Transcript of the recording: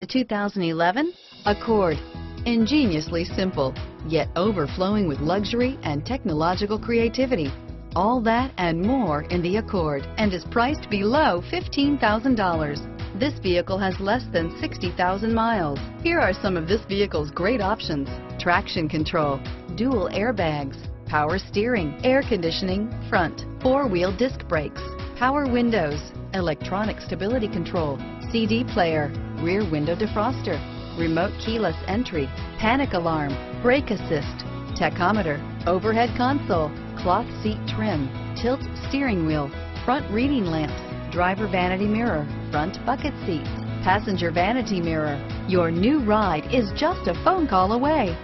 The 2011 Accord. Ingeniously simple, yet overflowing with luxury and technological creativity. All that and more in the Accord and is priced below $15,000. This vehicle has less than 60,000 miles. Here are some of this vehicle's great options. Traction control, dual airbags, power steering, air conditioning, front, four-wheel disc brakes, power windows, electronic stability control, CD player, rear window defroster, remote keyless entry, panic alarm, brake assist, tachometer, overhead console, cloth seat trim, tilt steering wheel, front reading lamps, driver vanity mirror, front bucket seats, passenger vanity mirror. Your new ride is just a phone call away.